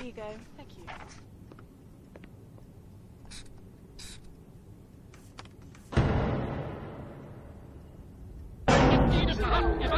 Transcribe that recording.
There you go. Thank you. A